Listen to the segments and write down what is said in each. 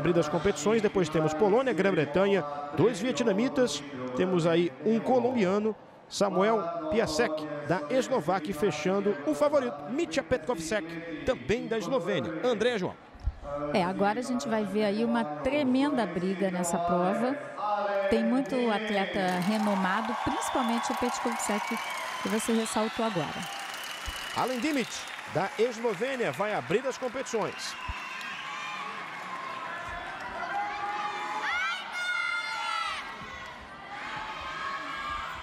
abrir das competições, depois temos Polônia, Grã-Bretanha, dois vietnamitas, temos aí um colombiano, Samuel Piasek, da Eslováquia, fechando o favorito, Mitya Petkovsek, também da Eslovênia. André João. É, agora a gente vai ver aí uma tremenda briga nessa prova. Tem muito atleta renomado, principalmente o Petkovsek, que você ressaltou agora. Além Dimit, da Eslovênia, vai abrir as competições.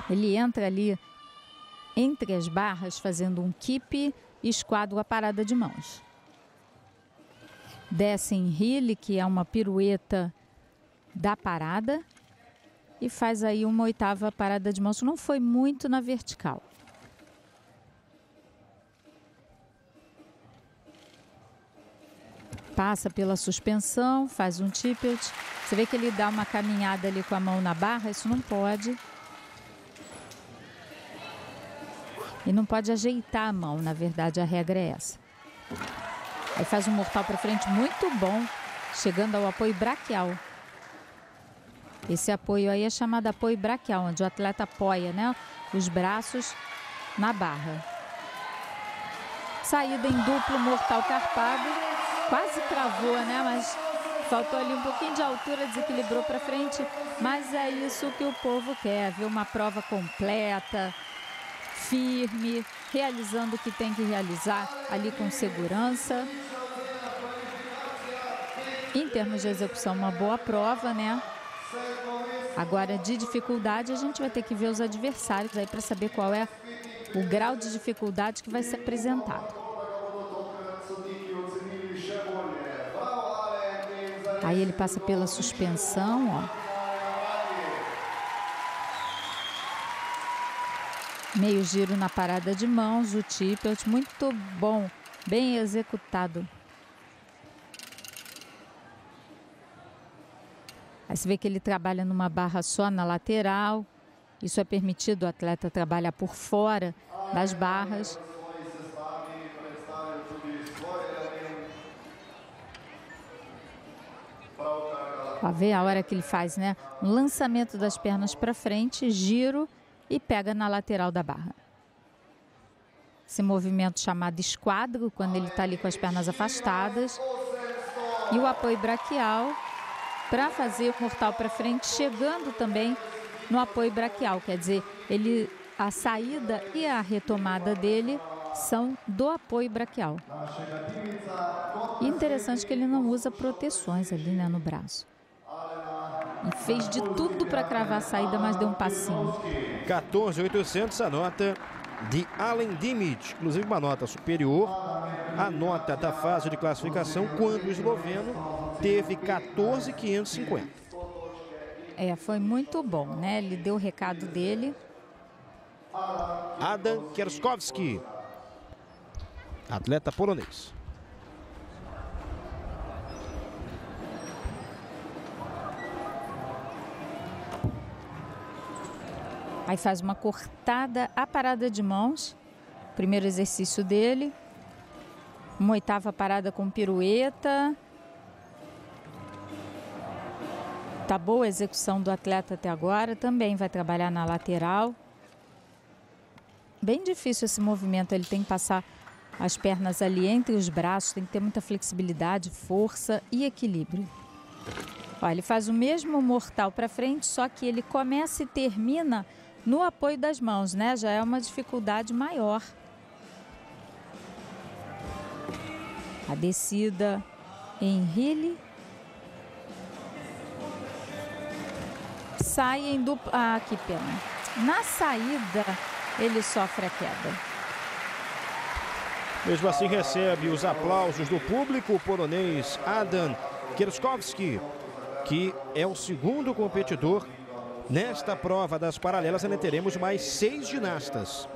Ele entra ali entre as barras fazendo um keep e esquadro a parada de mãos. Desce em Hilly, que é uma pirueta da parada, e faz aí uma oitava parada de mãos. Não foi muito na vertical. Passa pela suspensão, faz um tippet. Você vê que ele dá uma caminhada ali com a mão na barra, isso não pode. E não pode ajeitar a mão, na verdade a regra é essa. Aí faz um mortal para frente muito bom, chegando ao apoio braquial. Esse apoio aí é chamado apoio braquial, onde o atleta apoia né, os braços na barra. Saída em duplo mortal carpado, quase travou, né? Mas faltou ali um pouquinho de altura, desequilibrou para frente. Mas é isso que o povo quer, ver uma prova completa, firme, realizando o que tem que realizar ali com segurança. Em termos de execução, uma boa prova, né? Agora, de dificuldade, a gente vai ter que ver os adversários aí para saber qual é o grau de dificuldade que vai ser apresentado. Aí ele passa pela suspensão, ó. Meio giro na parada de mãos, o tippet, muito bom, bem executado. Aí você vê que ele trabalha numa barra só na lateral. Isso é permitido o atleta trabalhar por fora das barras. Ó, vê a hora que ele faz, né? Um lançamento das pernas para frente, giro e pega na lateral da barra. Esse movimento chamado esquadro, quando ele está ali com as pernas afastadas. E o apoio braquial para fazer o mortal para frente, chegando também no apoio braquial. Quer dizer, ele, a saída e a retomada dele são do apoio braquial. E interessante que ele não usa proteções ali né, no braço. E fez de tudo para cravar a saída, mas deu um passinho. 14.800 a nota de Allen Dimit, inclusive uma nota superior à nota da fase de classificação, quando o esloveno teve 14.550. É, foi muito bom, né? Ele deu o recado dele. Adam Kierskowski, atleta polonês. Aí faz uma cortada a parada de mãos. Primeiro exercício dele. Uma oitava parada com pirueta. Tá boa a execução do atleta até agora. Também vai trabalhar na lateral. Bem difícil esse movimento. Ele tem que passar as pernas ali entre os braços. Tem que ter muita flexibilidade, força e equilíbrio. Olha, ele faz o mesmo mortal para frente, só que ele começa e termina no apoio das mãos, né? Já é uma dificuldade maior. A descida em Hilly. Sai em dupla. Ah, que pena. Na saída, ele sofre a queda. Mesmo assim, recebe os aplausos do público o polonês Adam Kierskowski, que é o segundo competidor Nesta prova das paralelas ainda teremos mais seis ginastas.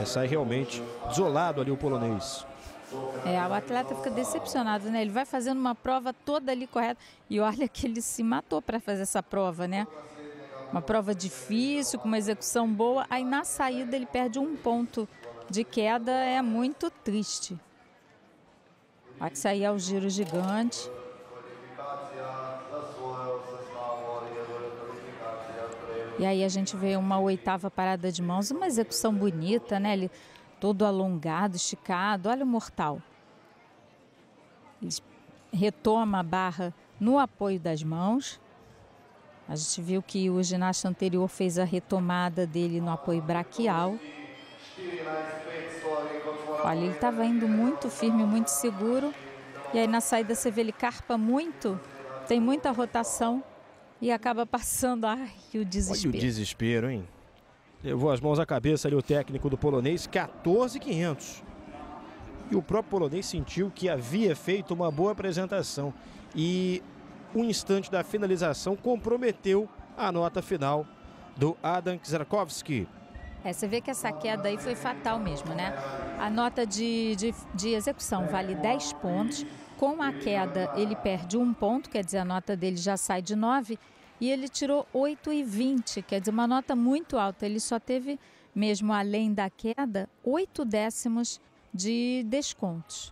É, sai realmente desolado ali o polonês. É, o atleta fica decepcionado, né? Ele vai fazendo uma prova toda ali correta. E olha que ele se matou para fazer essa prova, né? Uma prova difícil, com uma execução boa. Aí na saída ele perde um ponto de queda. É muito triste. Esse aí é o giro gigante. E aí a gente vê uma oitava parada de mãos, uma execução bonita, né? Ele todo alongado, esticado. Olha o mortal. Ele retoma a barra no apoio das mãos. A gente viu que o ginasta anterior fez a retomada dele no apoio braquial. Olha, ele estava indo muito firme, muito seguro. E aí na saída você vê ele carpa muito, tem muita rotação e acaba passando. Ai, o desespero. Olha o desespero, hein? Levou as mãos à cabeça ali o técnico do polonês, 14,500. E o próprio polonês sentiu que havia feito uma boa apresentação. E um instante da finalização comprometeu a nota final do Adam Kzarkowski. É, você vê que essa queda aí foi fatal mesmo, né? A nota de, de, de execução vale 10 pontos. Com a queda, ele perde um ponto, quer dizer, a nota dele já sai de 9 e ele tirou 8,20, quer dizer, uma nota muito alta. Ele só teve, mesmo além da queda, 8 décimos de descontos.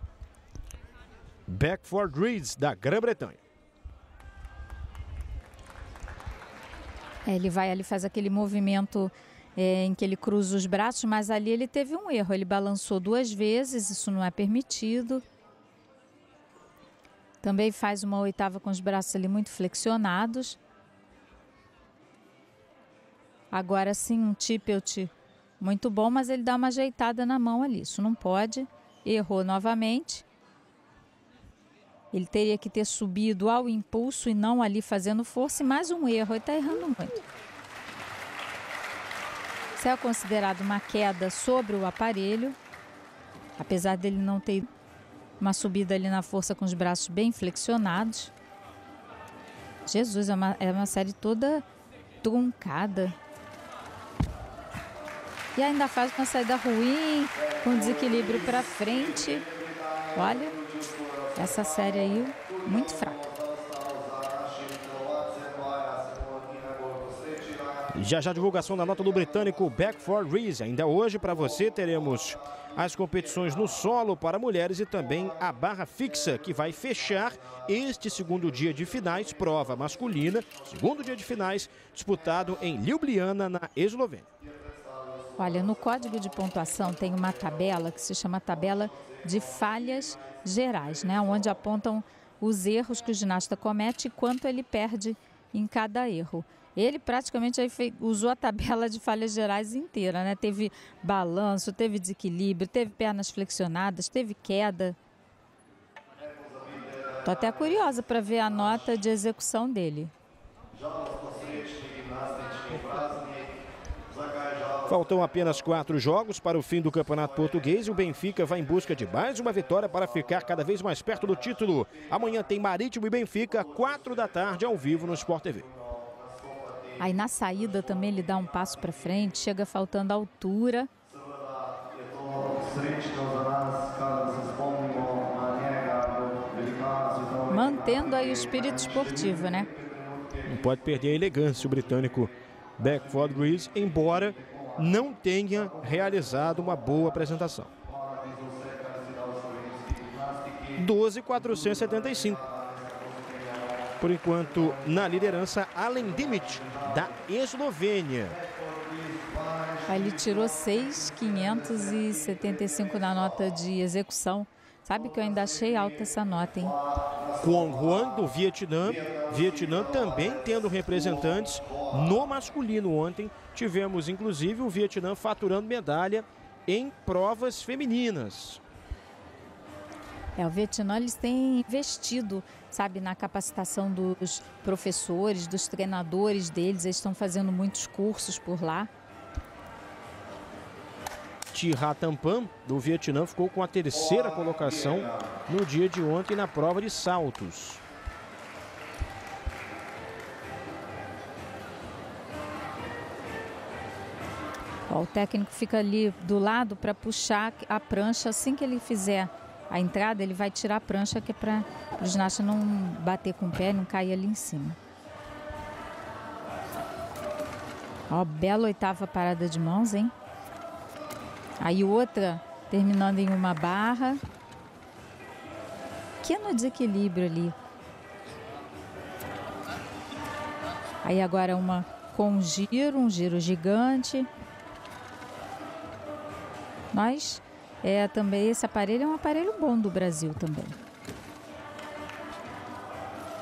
Beckford Reeds, da Grã-Bretanha. É, ele vai ali, faz aquele movimento é, em que ele cruza os braços, mas ali ele teve um erro. Ele balançou duas vezes, isso não é permitido. Também faz uma oitava com os braços ali muito flexionados. Agora sim, um tippelt muito bom, mas ele dá uma ajeitada na mão ali. Isso não pode. Errou novamente. Ele teria que ter subido ao impulso e não ali fazendo força. E mais um erro. Ele está errando muito. Isso é considerado uma queda sobre o aparelho. Apesar dele não ter uma subida ali na força com os braços bem flexionados. Jesus, é uma, é uma série toda truncada. E ainda faz uma saída ruim, com desequilíbrio para frente. Olha, essa série aí muito fraca. Já já divulgação da nota do britânico Beckford Rees. Ainda hoje para você teremos as competições no solo para mulheres e também a barra fixa que vai fechar este segundo dia de finais, prova masculina, segundo dia de finais disputado em Ljubljana, na Eslovênia. Olha, no código de pontuação tem uma tabela que se chama tabela de falhas gerais, né? Onde apontam os erros que o ginasta comete e quanto ele perde em cada erro. Ele praticamente aí fez, usou a tabela de falhas gerais inteira, né? Teve balanço, teve desequilíbrio, teve pernas flexionadas, teve queda. Tô até curiosa para ver a nota de execução dele. Faltam apenas quatro jogos para o fim do Campeonato Português e o Benfica vai em busca de mais uma vitória para ficar cada vez mais perto do título. Amanhã tem Marítimo e Benfica, quatro da tarde, ao vivo no Sport TV. Aí na saída também ele dá um passo para frente, chega faltando altura. Mantendo aí o espírito esportivo, né? Não pode perder a elegância o britânico Beckford Greaves, embora não tenha realizado uma boa apresentação. 12,475 por enquanto, na liderança, Allen Dimit, da Eslovênia. Ele tirou 6,575 na nota de execução. Sabe que eu ainda achei alta essa nota, hein? Kwon Huan, do Vietnã. Vietnã também tendo representantes no masculino. Ontem tivemos, inclusive, o Vietnã faturando medalha em provas femininas. É, o Vietnã eles têm investido, sabe, na capacitação dos professores, dos treinadores deles. Eles estão fazendo muitos cursos por lá. Tampan, do Vietnã, ficou com a terceira colocação no dia de ontem na prova de saltos. o técnico fica ali do lado para puxar a prancha assim que ele fizer a entrada, ele vai tirar a prancha que é para o ginasta não bater com o pé, não cair ali em cima. Ó, bela oitava parada de mãos, hein? Aí outra terminando em uma barra. pequeno desequilíbrio ali. Aí agora uma com um giro, um giro gigante. Mas é também esse aparelho é um aparelho bom do Brasil também.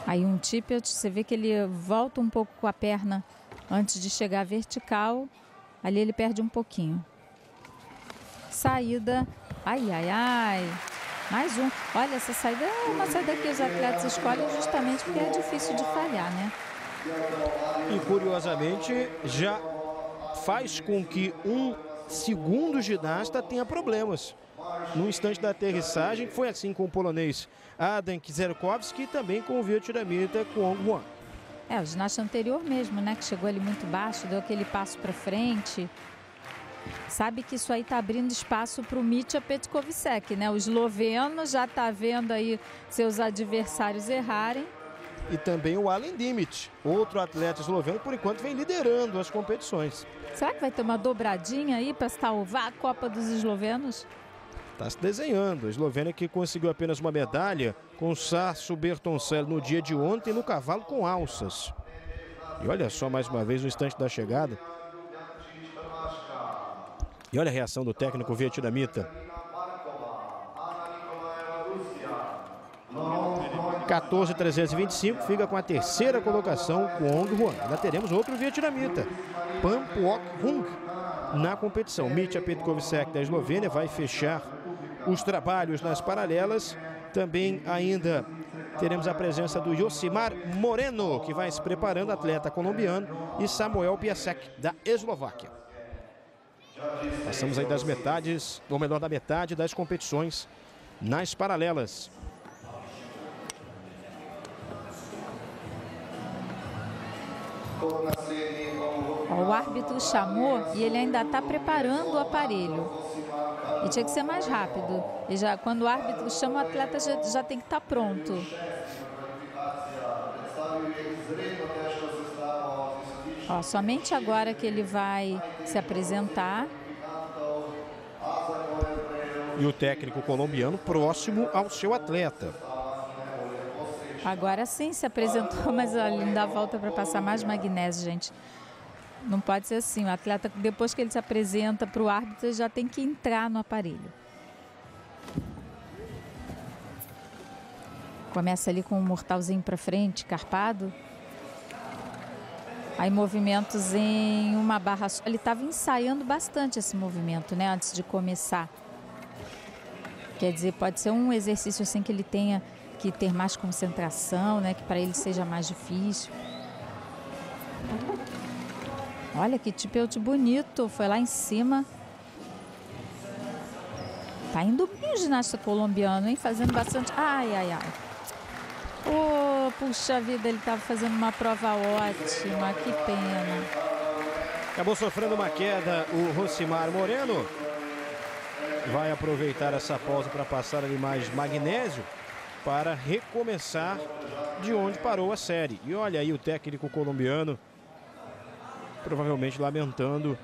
Aí um tippet, você vê que ele volta um pouco com a perna antes de chegar vertical. Ali ele perde um pouquinho. Saída. Ai, ai, ai. Mais um. Olha, essa saída é uma saída que os atletas escolhem justamente porque é difícil de falhar, né? E curiosamente já faz com que um segundo ginasta tenha problemas. No instante da aterrissagem, foi assim com o polonês Adam Kizerkowski e também com o vietnamita Kwong Huan. É, o ginasta anterior mesmo, né, que chegou ali muito baixo, deu aquele passo para frente. Sabe que isso aí está abrindo espaço para o Mitya Petkovicek, né? O esloveno já está vendo aí seus adversários errarem. E também o Alen Dimit, outro atleta esloveno, por enquanto vem liderando as competições. Será que vai ter uma dobradinha aí para salvar a Copa dos Eslovenos? Está se desenhando. A Eslovênia que conseguiu apenas uma medalha com o Sarso Bertoncelli no dia de ontem no cavalo com alças. E olha só mais uma vez no instante da chegada. E olha a reação do técnico vietnamita. 14.325 fica com a terceira colocação com Ong Huan. Ainda teremos outro vietnamita, Pan Puok Hung, na competição. Mitya Petkovicek da Eslovênia vai fechar os trabalhos nas paralelas. Também ainda teremos a presença do Yosimar Moreno, que vai se preparando, atleta colombiano, e Samuel Piasek, da Eslováquia. Passamos aí das metades, ou melhor, da metade das competições nas paralelas. O árbitro chamou e ele ainda está preparando o aparelho. E tinha que ser mais rápido. E já, quando o árbitro chama, o atleta já, já tem que estar tá pronto. Ó, somente agora que ele vai se apresentar. E o técnico colombiano próximo ao seu atleta. Agora sim se apresentou, mas olha, ele dá a volta para passar mais magnésio, gente. Não pode ser assim. O atleta, depois que ele se apresenta para o árbitro, já tem que entrar no aparelho. Começa ali com um mortalzinho para frente, carpado. Aí movimentos em uma barra só. Ele estava ensaiando bastante esse movimento, né, antes de começar. Quer dizer, pode ser um exercício assim que ele tenha que ter mais concentração, né, que para ele seja mais difícil. Olha que tipete bonito. Foi lá em cima. Tá indo bem o ginasta colombiano, hein? Fazendo bastante. Ai, ai, ai. Oh, puxa vida, ele estava fazendo uma prova ótima. Que pena. Acabou sofrendo uma queda o Rosimar Moreno. Vai aproveitar essa pausa para passar ali mais magnésio para recomeçar de onde parou a série. E olha aí o técnico colombiano provavelmente lamentando,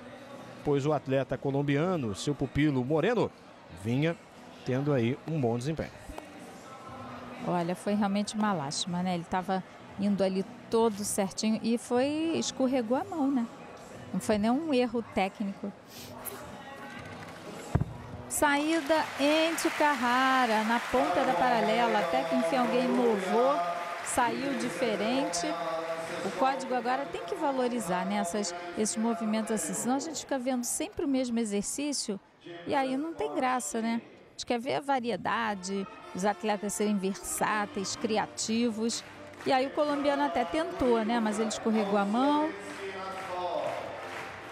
pois o atleta colombiano, seu pupilo Moreno, vinha tendo aí um bom desempenho. Olha, foi realmente uma lástima, né? Ele estava indo ali todo certinho e foi escorregou a mão, né? Não foi nenhum erro técnico. Saída entre Carrara, na ponta da paralela, até que enfim alguém inovou, saiu diferente. O código agora tem que valorizar né, essas, esses movimentos assim, senão a gente fica vendo sempre o mesmo exercício e aí não tem graça, né? A gente quer ver a variedade, os atletas serem versáteis, criativos. E aí o colombiano até tentou, né? Mas ele escorregou a mão.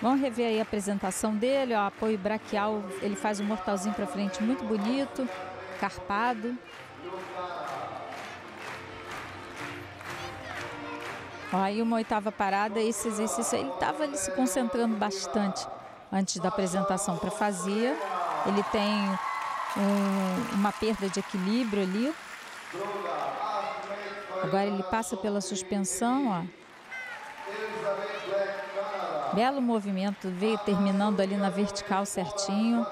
Vamos rever aí a apresentação dele, ó, apoio braquial, ele faz um mortalzinho para frente muito bonito, carpado. Aí uma oitava parada, esse exercício, ele estava ali se concentrando bastante antes da apresentação para fazer. Ele tem um, uma perda de equilíbrio ali. Agora ele passa pela suspensão, ó. Belo movimento, veio terminando ali na vertical certinho.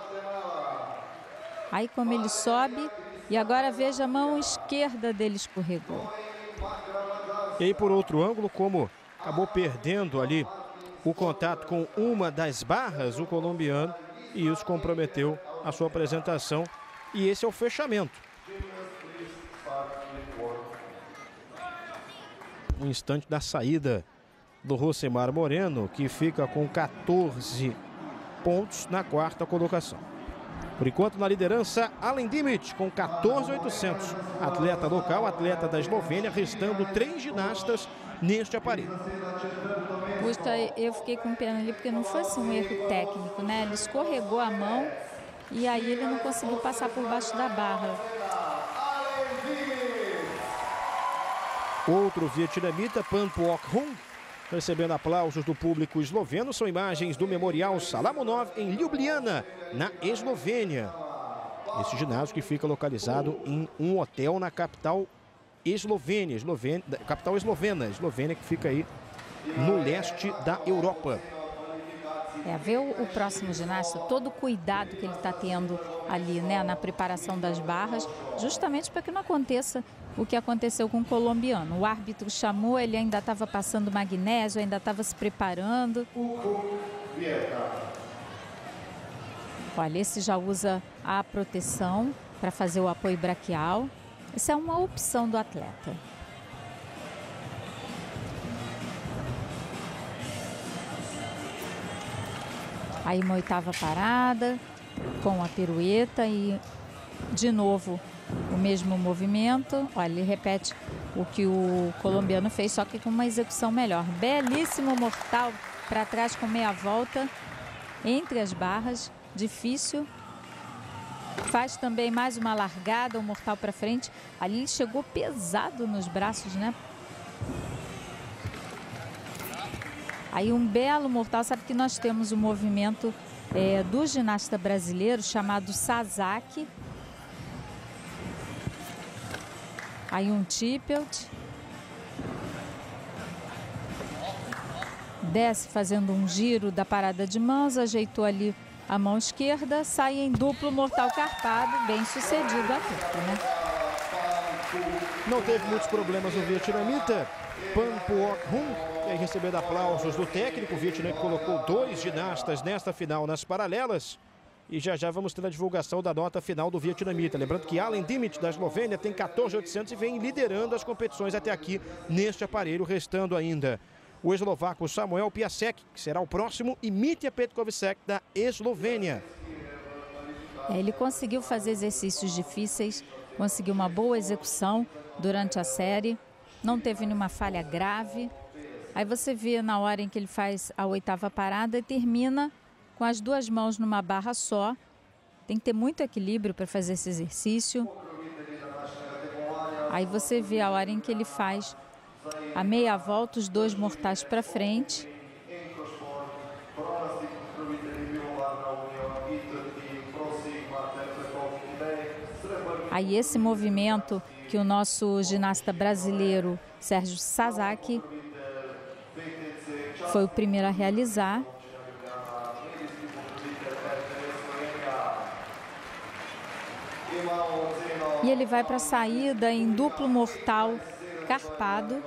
Aí como ele sobe, E agora veja a mão esquerda dele escorregou. E aí por outro ângulo, como acabou perdendo ali o contato com uma das barras, o colombiano, e isso comprometeu a sua apresentação. E esse é o fechamento. Um instante da saída do Rosemar Moreno, que fica com 14 pontos na quarta colocação. Por enquanto, na liderança, Allen Dimit, com 14,800. Atleta local, atleta da Eslovênia, restando três ginastas neste aparelho. Puxa, eu fiquei com pena ali porque não foi assim um erro técnico, né? Ele escorregou a mão e aí ele não conseguiu passar por baixo da barra. Outro vietnamita, Pan Puok Hung, recebendo aplausos do público esloveno. São imagens do Memorial Salamonov em Ljubljana, na Eslovênia. Esse ginásio que fica localizado em um hotel na capital eslovênia, eslovênia capital eslovena, Eslovênia que fica aí no leste da Europa. É, ver o, próximo ginasta, todo o cuidado que ele está tendo ali, né, na preparação das barras, justamente para que não aconteça o que aconteceu com o colombiano. O árbitro chamou, ele ainda estava passando magnésio, ainda estava se preparando. Olha, esse já usa a proteção para fazer o apoio braquial. Isso é uma opção do atleta. Aí uma oitava parada com a pirueta e de novo o mesmo movimento. Olha, ele repete o que o colombiano fez, só que com uma execução melhor. Belíssimo mortal para trás com meia volta entre as barras, difícil. Faz também mais uma largada, um mortal para frente. Ali chegou pesado nos braços, né? Aí um belo mortal, sabe que nós temos o um movimento é, do ginasta brasileiro chamado Sasaki. Aí um Tippelt. Desce fazendo um giro da parada de mãos, ajeitou ali a mão esquerda, sai em duplo mortal carpado, bem sucedido a tempo, né? Não teve muitos problemas o vietnamita. Pan Puok Hung, recebendo aplausos do técnico. O Vietnã colocou dois ginastas nesta final nas paralelas. E já já vamos ter a divulgação da nota final do vietnamita. Lembrando que Allen Dimit, da Eslovênia, tem 14.800 e vem liderando as competições até aqui neste aparelho, restando ainda o eslovaco Samuel Piasek, que será o próximo, e Mitya Petkovicek, da Eslovênia. É, ele conseguiu fazer exercícios difíceis, conseguiu uma boa execução durante a série, não teve nenhuma falha grave. Aí você vê na hora em que ele faz a oitava parada e termina com as duas mãos numa barra só. Tem que ter muito equilíbrio para fazer esse exercício. Aí você vê a hora em que ele faz a meia volta, os dois mortais para frente. Aí esse movimento que o nosso ginasta brasileiro Sérgio Sasaki foi o primeiro a realizar. E ele vai para a saída em duplo mortal carpado.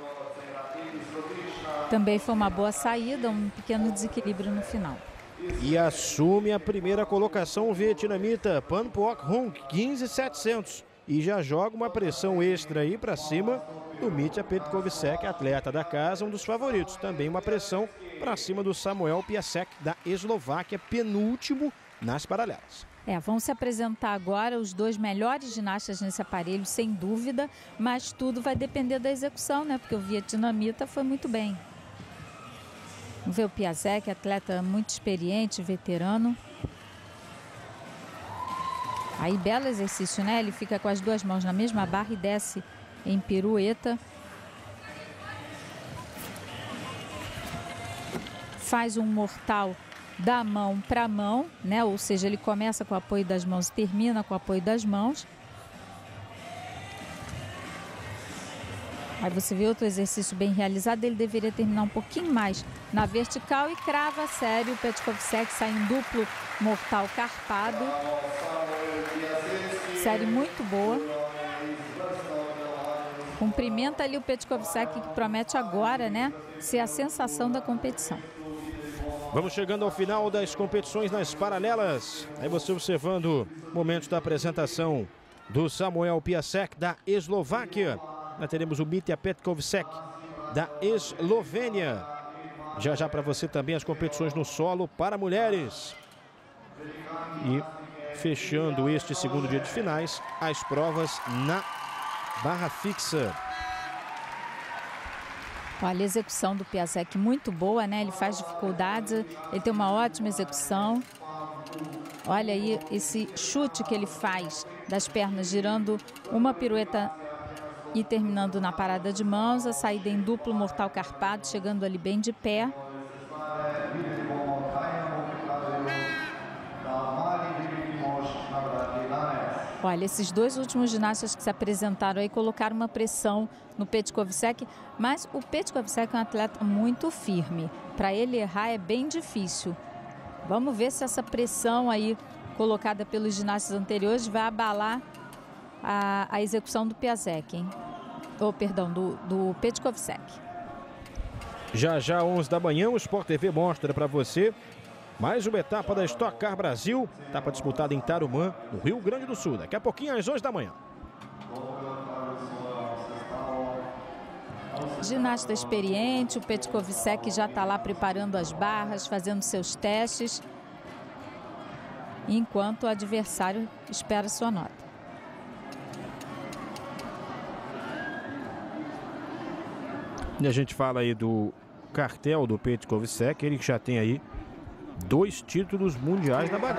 Também foi uma boa saída, um pequeno desequilíbrio no final. E assume a primeira colocação o vietnamita Pan Puok Hung, 15,700. E já joga uma pressão extra aí para cima do Mitya Petkovicek, atleta da casa, um dos favoritos. Também uma pressão para cima do Samuel Piasek, da Eslováquia, penúltimo nas paralelas. É, vão se apresentar agora os dois melhores ginastas nesse aparelho, sem dúvida, mas tudo vai depender da execução, né? Porque o vietnamita foi muito bem. Vamos ver o Piazek, atleta muito experiente, veterano. Aí, belo exercício, né? Ele fica com as duas mãos na mesma barra e desce em pirueta. Faz um mortal da mão para mão, né? Ou seja, ele começa com o apoio das mãos e termina com o apoio das mãos. Aí você vê outro exercício bem realizado, ele deveria terminar um pouquinho mais na vertical e crava sério o Petkovsek sai em duplo mortal carpado. Série muito boa. Cumprimenta ali o Petkovsek que promete agora, né, ser a sensação da competição. Vamos chegando ao final das competições nas paralelas. Aí você observando momentos da apresentação do Samuel Piasek da Eslováquia. Nós teremos o Mitya Petkovsek da Eslovênia. Já já para você também as competições no solo para mulheres. E fechando este segundo dia de finais, as provas na barra fixa. Olha, a execução do Piasek muito boa, né? Ele faz dificuldades, ele tem uma ótima execução. Olha aí esse chute que ele faz das pernas, girando uma pirueta e terminando na parada de mãos, a saída em duplo mortal carpado, chegando ali bem de pé. Olha, esses dois últimos ginastas que se apresentaram aí colocaram uma pressão no Petkovsek, mas o Petkovsek é um atleta muito firme. Para ele errar é bem difícil. Vamos ver se essa pressão aí colocada pelos ginastas anteriores vai abalar a, a execução do Piasek, hein? Oh, perdão, do, do Petkovsek. Já já 11 da manhã, o Sport TV mostra para você mais uma etapa da Stock Car Brasil, etapa disputada em Tarumã, no Rio Grande do Sul. Daqui a pouquinho, às 11 da manhã. Ginasta experiente, o Petkovsek já está lá preparando as barras, fazendo seus testes, enquanto o adversário espera sua nota. E a gente fala aí do cartel do Petkovsek, ele que já tem aí dois títulos mundiais na bagagem.